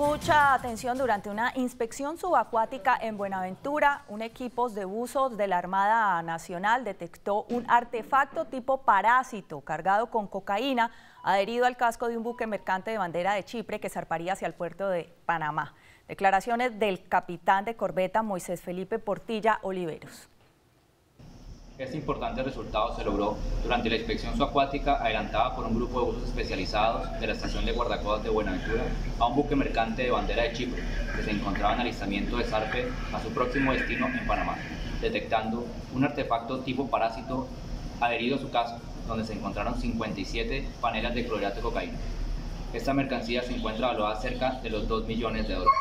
Mucha atención durante una inspección subacuática en Buenaventura. Un equipo de buzos de la Armada Nacional detectó un artefacto tipo parásito cargado con cocaína adherido al casco de un buque mercante de bandera de Chipre que zarparía hacia el puerto de Panamá. Declaraciones del capitán de corbeta Moisés Felipe Portilla Oliveros. Este importante resultado se logró durante la inspección subacuática adelantada por un grupo de buzos especializados de la estación de guardacodas de Buenaventura a un buque mercante de bandera de Chipre que se encontraba en alistamiento de zarpe a su próximo destino en Panamá, detectando un artefacto tipo parásito adherido a su casco, donde se encontraron 57 panelas de clorhidrato de cocaína. Esta mercancía se encuentra valuada cerca de los 2 millones de dólares.